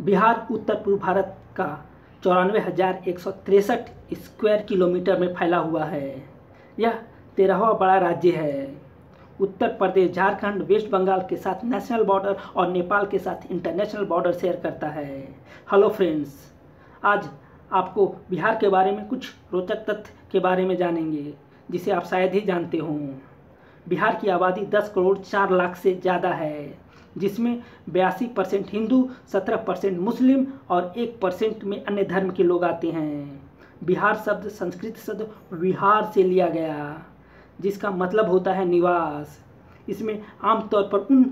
बिहार, उत्तर पूर्व भारत का चौरानवे हज़ार एक सौ तिरसठ स्क्वायर किलोमीटर में फैला हुआ है। यह तेरहवा बड़ा राज्य है। उत्तर प्रदेश, झारखंड, वेस्ट बंगाल के साथ नेशनल बॉर्डर और नेपाल के साथ इंटरनेशनल बॉर्डर शेयर करता है। हेलो फ्रेंड्स, आज आपको बिहार के बारे में कुछ रोचक तथ्य के बारे में जानेंगे, जिसे आप शायद ही जानते हों। बिहार की आबादी 10 करोड़ चार लाख से ज़्यादा है। जिसमें बयासी परसेंट हिंदू, सत्रह परसेंट मुस्लिम और एक परसेंट में अन्य धर्म के लोग आते हैं। बिहार शब्द, संस्कृत शब्द विहार से लिया गया, जिसका मतलब होता है निवास। इसमें आमतौर पर उन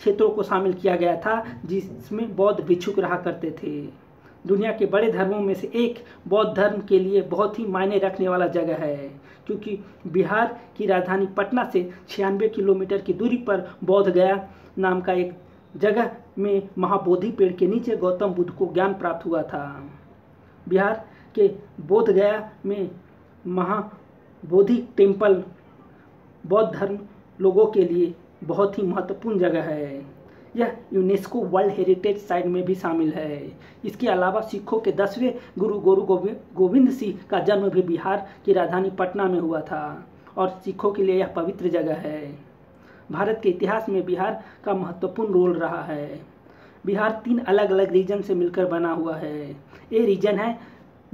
क्षेत्रों को शामिल किया गया था जिसमें बौद्ध भिक्षुक रहा करते थे। दुनिया के बड़े धर्मों में से एक बौद्ध धर्म के लिए बहुत ही मायने रखने वाला जगह है, क्योंकि बिहार की राजधानी पटना से छियानवे किलोमीटर की दूरी पर बौद्ध गया नाम का एक जगह में महाबोधि पेड़ के नीचे गौतम बुद्ध को ज्ञान प्राप्त हुआ था। बिहार के बोध गया में महाबोधि टेंपल बौद्ध धर्म लोगों के लिए बहुत ही महत्वपूर्ण जगह है। यह यूनेस्को वर्ल्ड हेरिटेज साइट में भी शामिल है। इसके अलावा सिखों के दसवें गुरु गुरु गोविंद गोविंद सिंह का जन्म भी बिहार की राजधानी पटना में हुआ था और सिखों के लिए यह पवित्र जगह है। भारत के इतिहास में बिहार का महत्वपूर्ण रोल रहा है। बिहार तीन अलग अलग रीजन से मिलकर बना हुआ है। ये रीजन है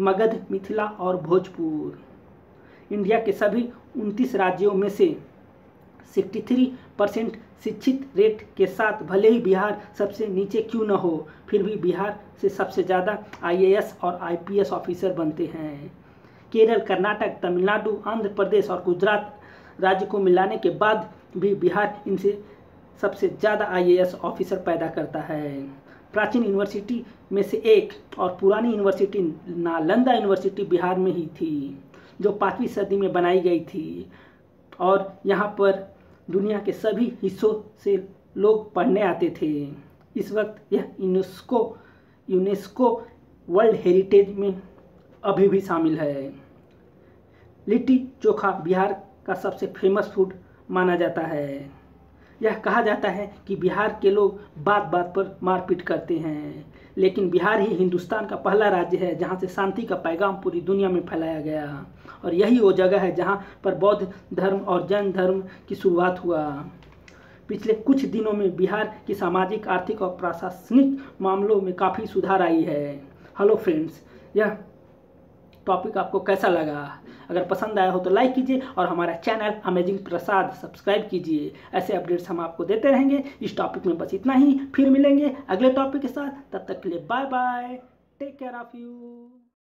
मगध, मिथिला और भोजपुर। इंडिया के सभी उनतीस राज्यों में से 63 परसेंट शिक्षित रेट के साथ भले ही बिहार सबसे नीचे क्यों न हो, फिर भी बिहार से सबसे ज़्यादा आईएएस और आईपीएस ऑफिसर बनते हैं। केरल, कर्नाटक, तमिलनाडु, आंध्र प्रदेश और गुजरात राज्य को मिलाने के बाद भी बिहार इनसे सबसे ज़्यादा आईएएस ऑफिसर पैदा करता है। प्राचीन यूनिवर्सिटी में से एक और पुरानी यूनिवर्सिटी नालंदा यूनिवर्सिटी बिहार में ही थी, जो पाँचवीं सदी में बनाई गई थी। और यहाँ पर दुनिया के सभी हिस्सों से लोग पढ़ने आते थे। इस वक्त यह यूनेस्को यूनेस्को वर्ल्ड हेरिटेज में अभी भी शामिल है। लिट्टी चोखा बिहार का सबसे फ़ेमस फ़ूड माना जाता है। यह कहा जाता है कि बिहार के लोग बात बात पर मारपीट करते हैं। लेकिन बिहार ही हिंदुस्तान का पहला राज्य है, जहाँ से शांति का पैगाम पूरी दुनिया में फैलाया गया। और यही वो जगह है, जहाँ पर बौद्ध धर्म और जैन धर्म की शुरुआत हुआ। पिछले कुछ दिनों में बिहार की सामाजिक, आर्थिक और प्रशासनिक मामलों में काफ़ी सुधार आई है। हेलो फ्रेंड्स, यह टॉपिक आपको कैसा लगा? अगर पसंद आया हो तो लाइक कीजिए और हमारा चैनल अमेजिंग प्रसाद सब्सक्राइब कीजिए। ऐसे अपडेट्स हम आपको देते रहेंगे। इस टॉपिक में बस इतना ही। फिर मिलेंगे अगले टॉपिक के साथ। तब तक के लिए bye bye take care of you